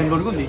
Handphone gue nih.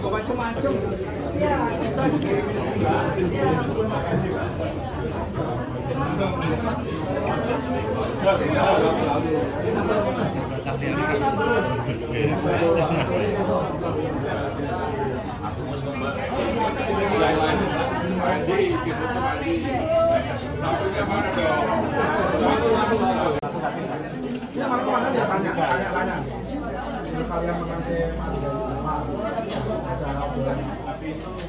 Malah ke mana dia tanya, tanya, tanya. Kalian mengambil mandat sama ada bulan ya begitu,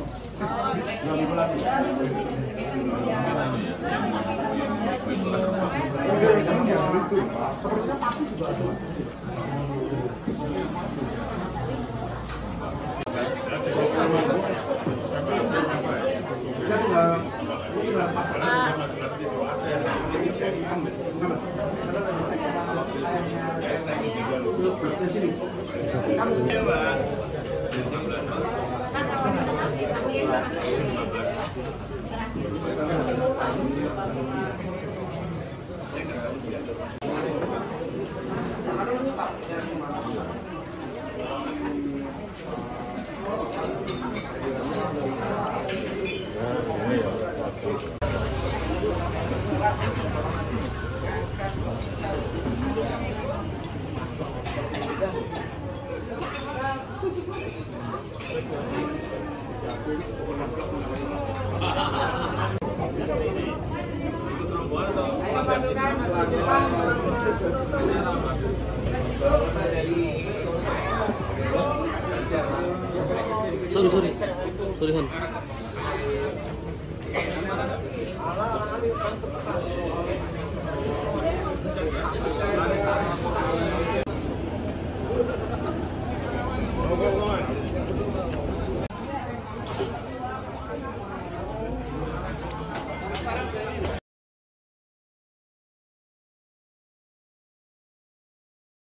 Pak. Sepertinya pasti juga ada. Ke sini. Sorry sorry. Sorry Han